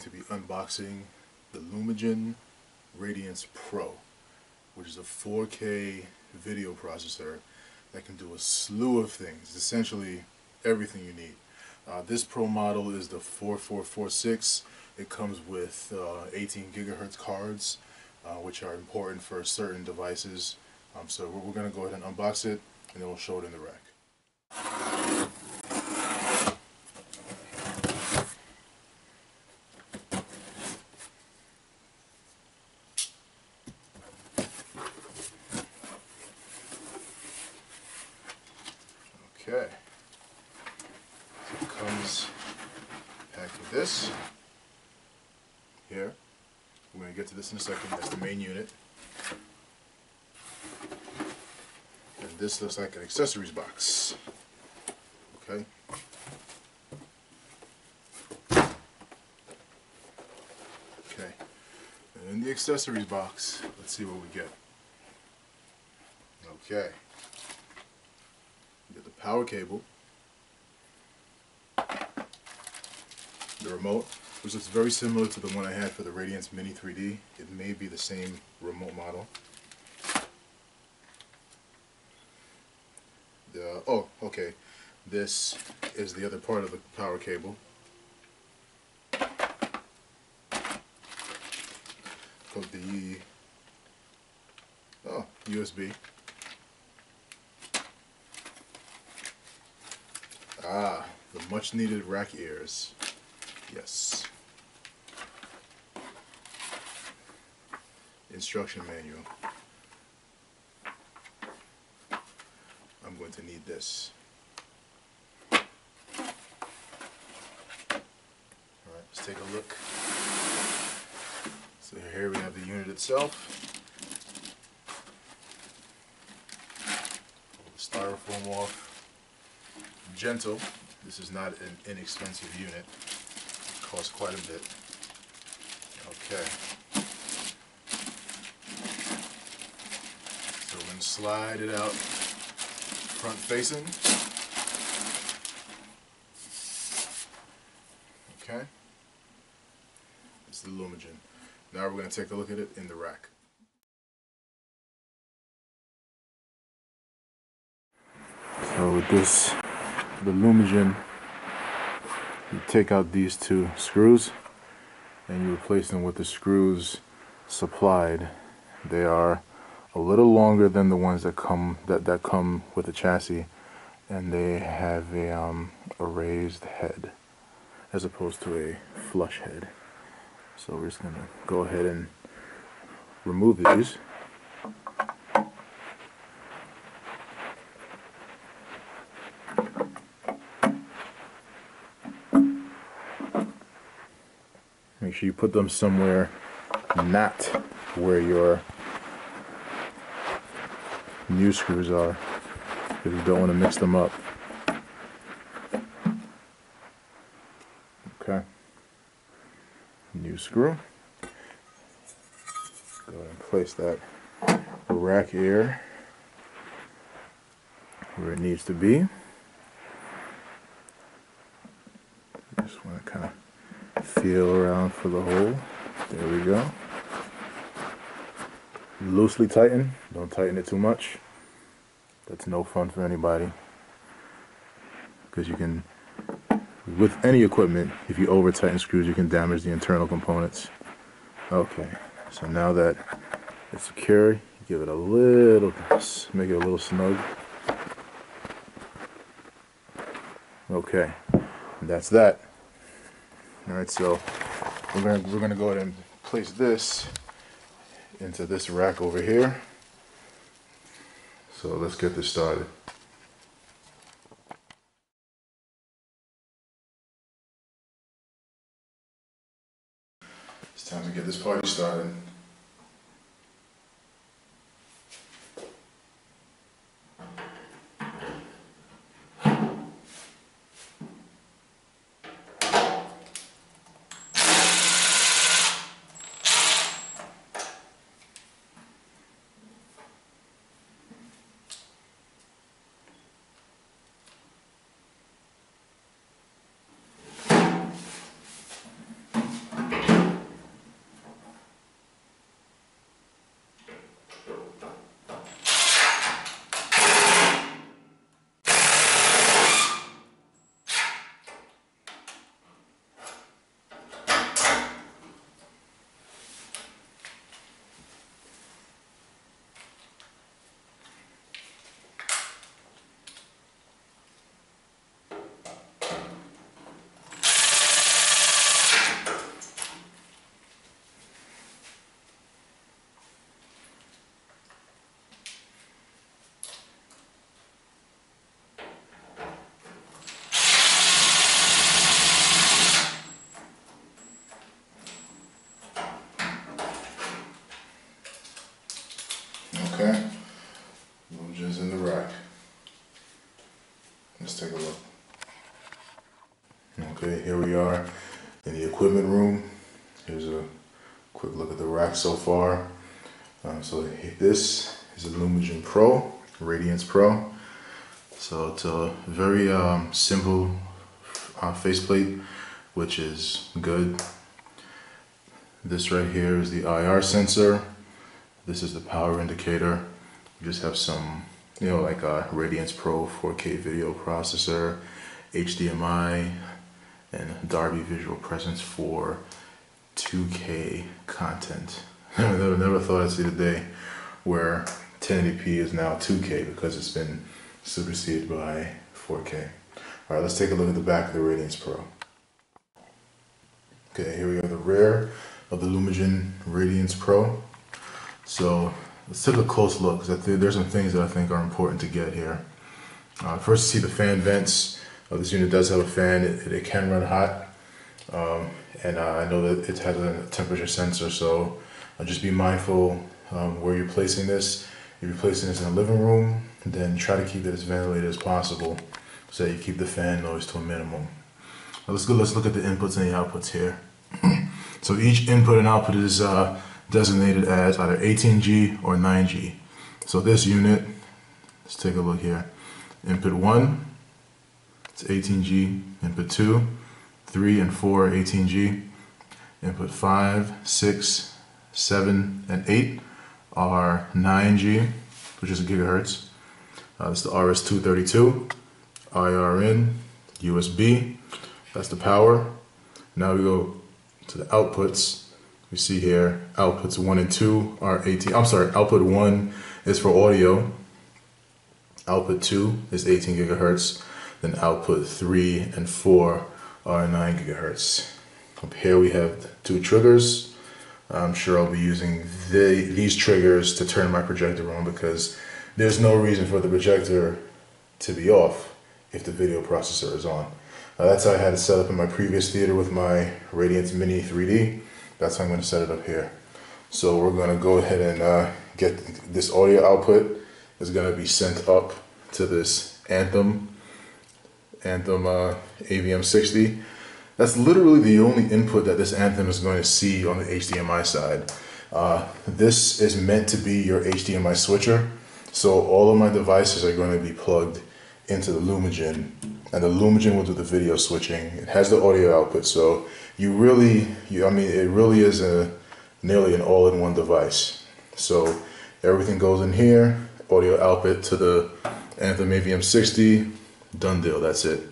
to be unboxing the Lumagen Radiance Pro, which is a 4K video processor that can do a slew of things, essentially everything you need. Uh, this Pro model is the 4446. It comes with uh, 18 gigahertz cards, uh, which are important for certain devices. Um, so we're, we're going to go ahead and unbox it, and then we'll show it in the rack. Okay. So it comes packed with this. Here. We're going to get to this in a second. That's the main unit. And this looks like an accessories box. Okay. Okay. And in the accessories box, let's see what we get. Okay. Get the power cable, the remote, which looks very similar to the one I had for the Radiance Mini 3D. It may be the same remote model. The, oh, okay. This is the other part of the power cable. Called the oh USB. The much needed rack ears. Yes. Instruction manual. I'm going to need this. Alright, let's take a look. So here we have the unit itself. Styrofoam off gentle. This is not an inexpensive unit. It costs quite a bit. Okay. So we're going to slide it out front facing. Okay. It's the Lumagen. Now we're going to take a look at it in the rack. So with this the Lumagen, you take out these two screws and you replace them with the screws supplied. They are a little longer than the ones that come that, that come with the chassis and they have a, um, a raised head as opposed to a flush head. So we're just going to go ahead and remove these. Sure you put them somewhere not where your new screws are because you don't want to mix them up. Okay. New screw. Go ahead and place that rack ear where it needs to be. Just want to kind of feel around for the hole. There we go. Loosely tighten. Don't tighten it too much. That's no fun for anybody. Because you can, with any equipment, if you over tighten screws, you can damage the internal components. Okay, so now that it's secure, give it a little, make it a little snug. Okay, that's that. Alright, so we're gonna we're gonna go ahead and place this into this rack over here. So let's get this started. It's time to get this party started. Let's take a look. Okay, here we are in the equipment room. Here's a quick look at the rack so far. Um, so this is a Lumagen Pro, Radiance Pro. So it's a very um, simple uh, faceplate, which is good. This right here is the IR sensor. This is the power indicator. We just have some you know, like a Radiance Pro 4K video processor, HDMI, and Darbee Visual Presence for 2K content. I never, never thought I'd see the day where 1080p is now 2K because it's been superseded by 4K. All right, let's take a look at the back of the Radiance Pro. Okay, here we have the rear of the Lumagen Radiance Pro. So let's take a close look because there's some things that I think are important to get here. Uh, first, see the fan vents. Uh, this unit does have a fan. It, it can run hot. Um, and uh, I know that it has a temperature sensor, so uh, just be mindful um, where you're placing this. If you're placing this in a living room, then try to keep it as ventilated as possible so that you keep the fan noise to a minimum. Now let's go. Let's look at the inputs and the outputs here. so each input and output is uh, designated as either 18G or 9G. So this unit, let's take a look here. Input one, it's 18G. Input two, three and four are 18G. Input five, six, seven, and eight are 9G, which is a gigahertz. Uh, this is the RS-232, IRN, USB. That's the power. Now we go to the outputs. We see here outputs one and two are 18. I'm sorry, output one is for audio. Output two is 18 gigahertz. Then output three and four are 9 gigahertz. Up here we have two triggers. I'm sure I'll be using the, these triggers to turn my projector on because there's no reason for the projector to be off if the video processor is on. Uh, that's how I had it set up in my previous theater with my Radiance Mini 3D. That's how I'm going to set it up here. So we're going to go ahead and uh, get this audio output is going to be sent up to this Anthem Anthem uh, AVM60. That's literally the only input that this Anthem is going to see on the HDMI side. Uh, this is meant to be your HDMI switcher. So all of my devices are going to be plugged into the Lumagen and the Lumagen will do the video switching. It has the audio output. So you really, you, I mean, it really is a nearly an all-in-one device. So everything goes in here, audio output to the Anthem AVM60, done deal, that's it.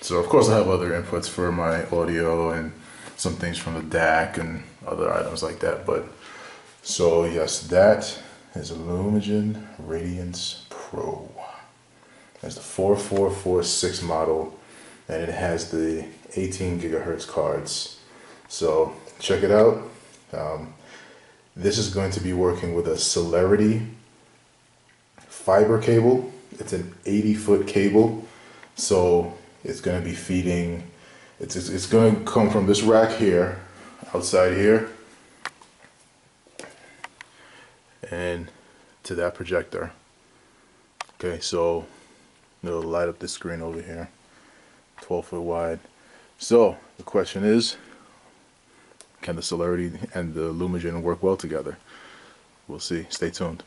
So of course I have other inputs for my audio and some things from the DAC and other items like that. But so yes, that is a Lumagen Radiance Pro. That's the 4446 model and it has the 18 gigahertz cards. So check it out. Um, this is going to be working with a Celerity fiber cable. It's an 80 foot cable. So it's going to be feeding, it's, it's, it's going to come from this rack here, outside here, and to that projector. Okay, so it'll light up the screen over here, 12 foot wide. So the question is, can the Celerity and the Lumagen work well together? We'll see. Stay tuned.